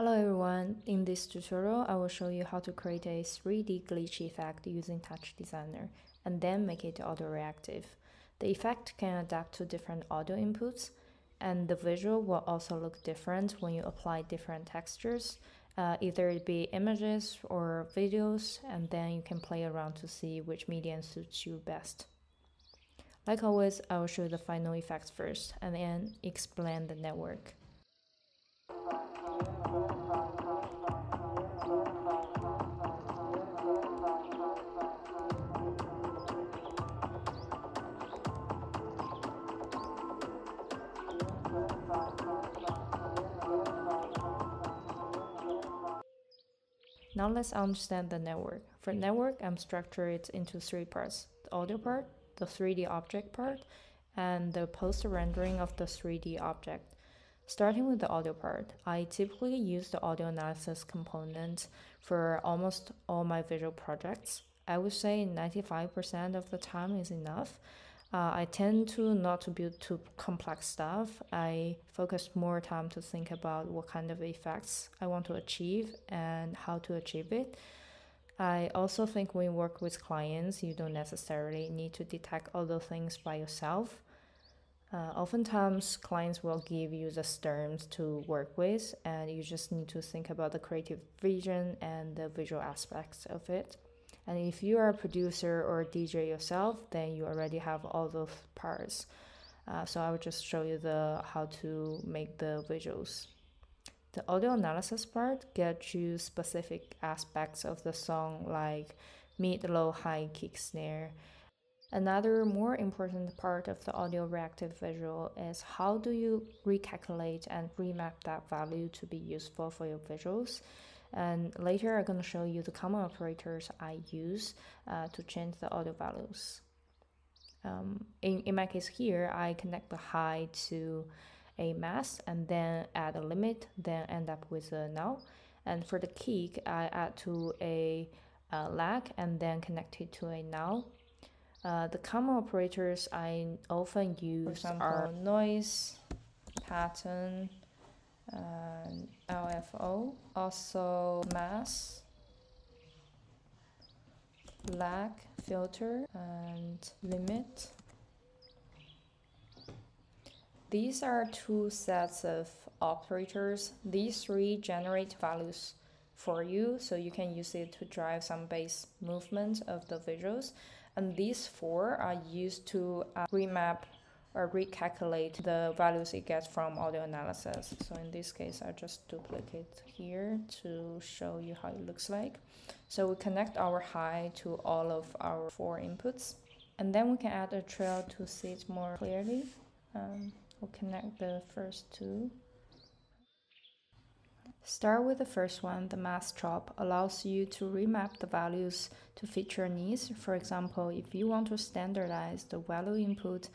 Hello everyone, in this tutorial I will show you how to create a 3D glitch effect using TouchDesigner and then make it audio reactive. The effect can adapt to different audio inputs and the visual will also look different when you apply different textures, uh, either it be images or videos and then you can play around to see which medium suits you best. Like always, I will show you the final effects first and then explain the network. Now let's understand the network. For mm. network, I'm structuring it into three parts. The audio part, the 3D object part, and the post-rendering of the 3D object. Starting with the audio part, I typically use the audio analysis component for almost all my visual projects. I would say 95% of the time is enough. Uh, I tend to not to build too complex stuff. I focus more time to think about what kind of effects I want to achieve and how to achieve it. I also think when you work with clients, you don't necessarily need to detect all the things by yourself. Uh, oftentimes, clients will give you the terms to work with, and you just need to think about the creative vision and the visual aspects of it. And if you are a producer or a DJ yourself, then you already have all those parts. Uh, so I will just show you the how to make the visuals. The audio analysis part gets you specific aspects of the song like mid, low, high, kick, snare. Another more important part of the audio reactive visual is how do you recalculate and remap that value to be useful for your visuals. And later I'm going to show you the common operators I use uh, to change the audio values. Um, in, in my case here, I connect the high to a math and then add a limit, then end up with a null. And for the kick, I add to a, a lag and then connect it to a null. Uh, the common operators I often use are noise, pattern, and LFO, also math, lag, filter, and limit. These are two sets of operators. These three generate values for you, so you can use it to drive some base movement of the visuals. And these four are used to uh, remap or recalculate the values it gets from audio analysis. So in this case, I just duplicate here to show you how it looks like. So we connect our high to all of our four inputs. And then we can add a trail to see it more clearly. Um, we'll connect the first two. Start with the first one, the math chop allows you to remap the values to fit your needs. For example, if you want to standardize the value input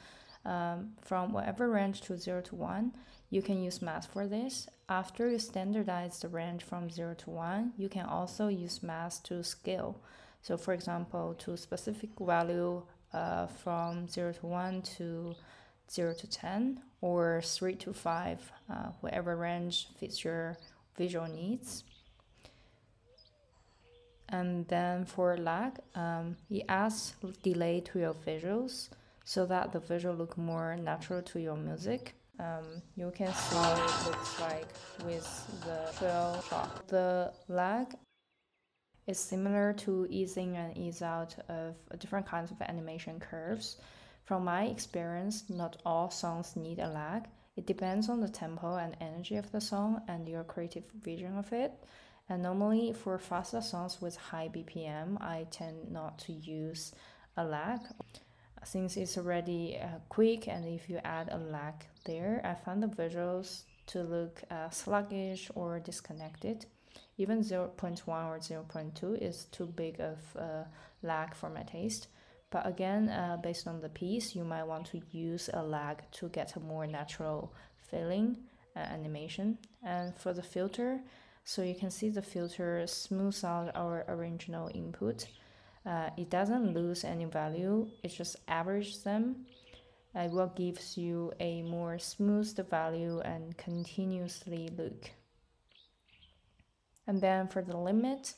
um, from whatever range to 0 to 1, you can use math for this. After you standardize the range from 0 to 1, you can also use math to scale. So for example, to specific value uh, from 0 to 1 to 0 to 10 or 3 to 5, uh, whatever range fits your visual needs. And then for lag, um, it adds delay to your visuals so that the visual look more natural to your music. Um, you can see it looks like with the trail chop. The lag is similar to ease in and ease out of different kinds of animation curves. From my experience, not all songs need a lag. It depends on the tempo and energy of the song and your creative vision of it. And normally, for faster songs with high BPM, I tend not to use a lag since it's already uh, quick and if you add a lag there, I find the visuals to look uh, sluggish or disconnected. Even 0.1 or 0.2 is too big of a lag for my taste. But again, uh, based on the piece, you might want to use a lag to get a more natural feeling uh, animation. And for the filter, so you can see the filter smooths out our original input uh, it doesn't lose any value it just averages them It what gives you a more smooth value and continuously look And then for the limit,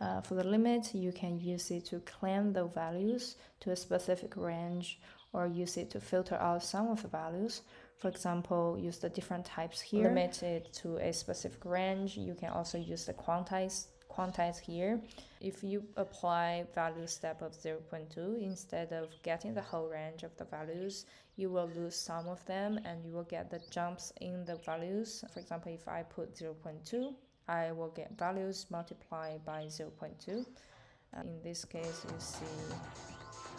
uh, for the limit, you can use it to clamp the values to a specific range or use it to filter out some of the values. For example, use the different types here. Limit it to a specific range. You can also use the quantize quantize here. If you apply value step of 0.2 instead of getting the whole range of the values, you will lose some of them and you will get the jumps in the values. For example, if I put 0.2, I will get values multiplied by 0.2. Uh, in this case, you see,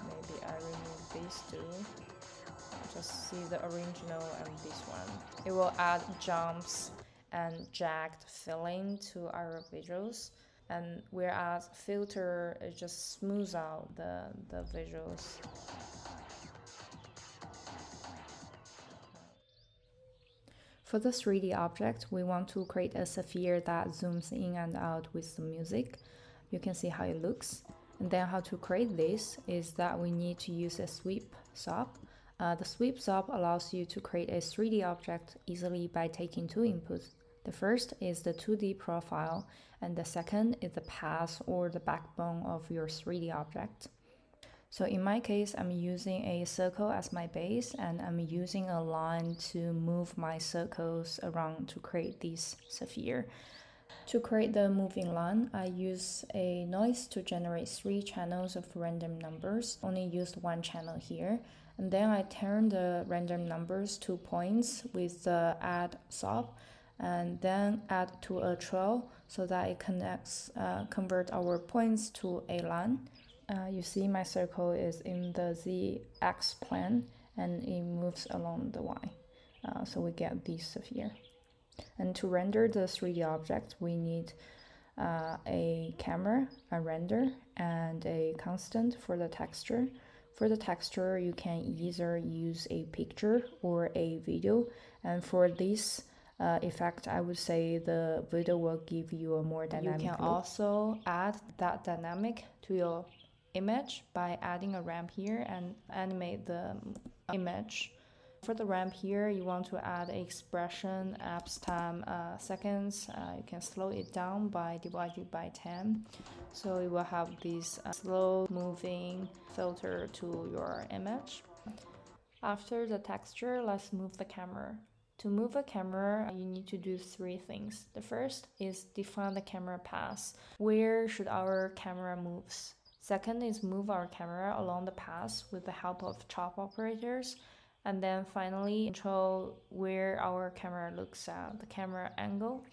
maybe I remove these two. Just see the original and this one. It will add jumps and jagged filling to our visuals and whereas filter just smooths out the, the visuals. For the 3D object, we want to create a sphere that zooms in and out with the music. You can see how it looks. And then how to create this is that we need to use a sweep SOP. Uh, the sweep SOP allows you to create a 3D object easily by taking two inputs. The first is the 2D profile, and the second is the path or the backbone of your 3D object. So in my case, I'm using a circle as my base and I'm using a line to move my circles around to create this sphere. To create the moving line, I use a noise to generate three channels of random numbers, only used one channel here. And then I turn the random numbers to points with the add SOP and then add to a trail so that it connects, uh, convert our points to a line. Uh, you see my circle is in the z-x plane and it moves along the y. Uh, so we get this sphere. And to render the 3D object, we need uh, a camera, a render, and a constant for the texture. For the texture, you can either use a picture or a video. And for this uh, effect, I would say the video will give you a more dynamic You can look. also add that dynamic to your image by adding a ramp here and animate the image. For the ramp here, you want to add expression absTime uh, seconds. Uh, you can slow it down by dividing by 10. So you will have this uh, slow moving filter to your image. After the texture, let's move the camera. To move a camera, you need to do three things. The first is define the camera path. Where should our camera moves? Second is move our camera along the path with the help of chop operators. And then finally, control where our camera looks at, the camera angle.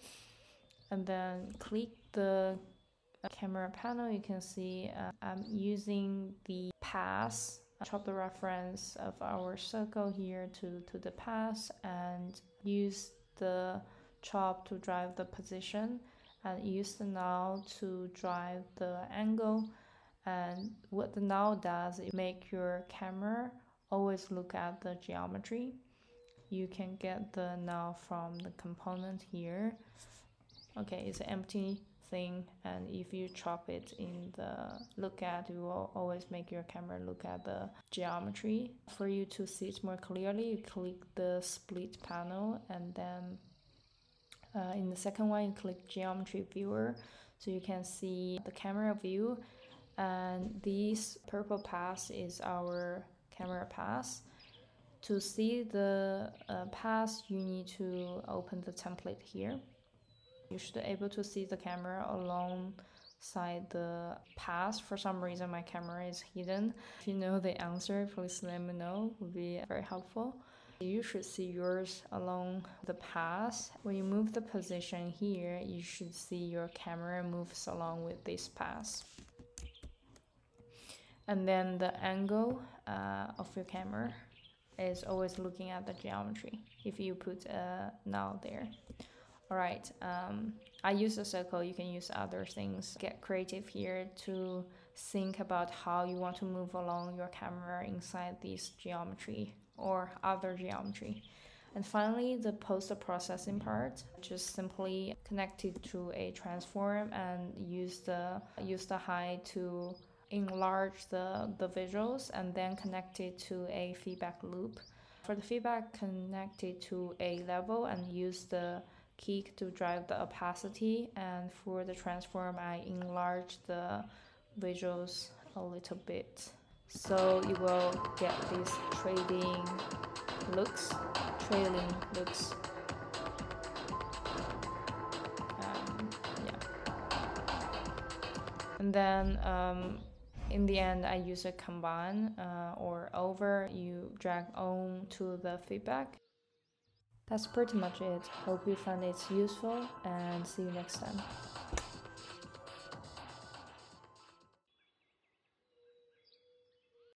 And then click the camera panel, you can see uh, I'm using the path, chop the reference of our circle here to, to the path and use the chop to drive the position and use the null to drive the angle and what the null does is make your camera always look at the geometry. You can get the null from the component here. Okay, it's empty thing and if you chop it in the look at you will always make your camera look at the geometry for you to see it more clearly you click the split panel and then uh, in the second one you click geometry viewer so you can see the camera view and this purple path is our camera path. To see the uh, path, you need to open the template here. You should be able to see the camera alongside the pass. For some reason, my camera is hidden. If you know the answer, please let me know. It would be very helpful. You should see yours along the path. When you move the position here, you should see your camera moves along with this path and then the angle uh, of your camera is always looking at the geometry if you put a null there all right um, i use a circle you can use other things get creative here to think about how you want to move along your camera inside this geometry or other geometry and finally the post-processing part just simply connect it to a transform and use the use the high to enlarge the, the visuals and then connect it to a feedback loop. For the feedback, connect it to a level and use the key to drag the opacity and for the transform I enlarge the visuals a little bit. So you will get these trading looks trailing looks. Um, yeah. And then um, in the end I use a combine uh, or over. You drag on to the feedback that's pretty much it. Hope you found it useful and see you next time.